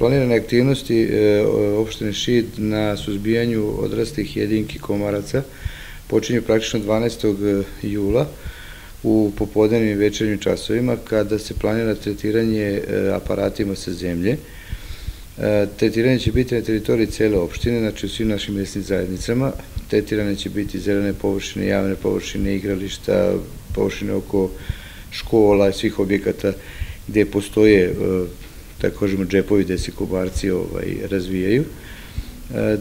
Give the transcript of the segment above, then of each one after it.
Planirane aktivnosti e, opštine Šid na suzbijanju odrastih jedinki komaraca počinju praktično 12. jula u popodnevnim i večernjim časovima kada se planira tretiranje e, aparatima sa zemlje. E, tretiranje će biti na teritoriji cele opštine, znači u svim našim mesnim zajednicama. Tretirane će biti zelene površine, javne površine, igrališta, površine oko škola i svih objekata gde postoje tako kažemo, džepovi gde se kobarci ovaj, razvijaju. E,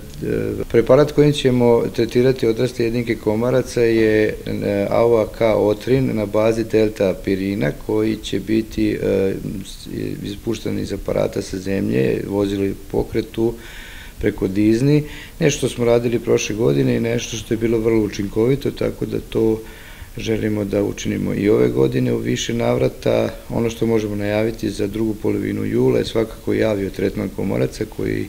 preparat kojim ćemo tretirati odraste jedinke komaraca je e, AOAK otrin na bazi delta pirina koji će biti e, ispuštan iz aparata sa zemlje, vozili pokretu preko Disney. Nešto smo radili prošle godine i nešto što je bilo vrlo učinkovito, tako da to želimo da učinimo i ove godine u više navrata. Ono što možemo najaviti za drugu polovinu jula je svakako javio tretman komoraca koji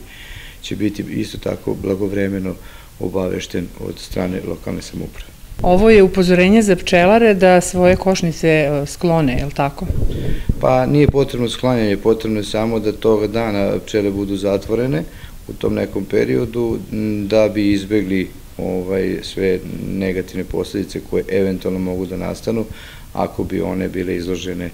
će biti isto tako blagovremeno obavešten od strane lokalne samoprave. Ovo je upozorenje za pčelare da svoje košnice e, sklone, je li tako? Pa nije potrebno sklanjanje, potrebno je samo da toga dana pčele budu zatvorene u tom nekom periodu da bi izbegli ovaj, sve negativne posledice koje eventualno mogu da nastanu ako bi one bile izložene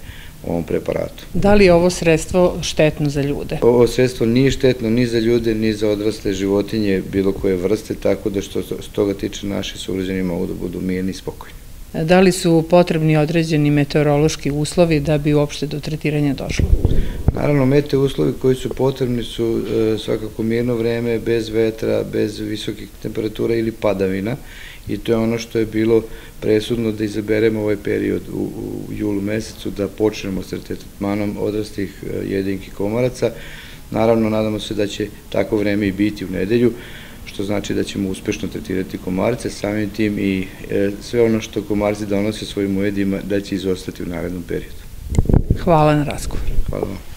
ovom preparatu. Da li je ovo sredstvo štetno za ljude? Ovo sredstvo nije štetno ni za ljude, ni za odrasle životinje bilo koje vrste, tako da što s toga tiče naši sugrađani mogu da budu mirni i spokojni. Da li su potrebni određeni meteorološki uslovi da bi uopšte do tretiranja došlo? Naravno, mete uslovi koji su potrebni su e, svakako mirno vreme, bez vetra, bez visokih temperatura ili padavina i to je ono što je bilo presudno da izaberemo ovaj period u, u julu mesecu, da počnemo s tretmanom odrastih e, jedinki komaraca. Naravno, nadamo se da će tako vreme i biti u nedelju, što znači da ćemo uspešno tretirati komarce, samim tim i e, sve ono što komarci donose svojim ujedima da će izostati u narednom periodu. Hvala na razgovor. Hvala vam.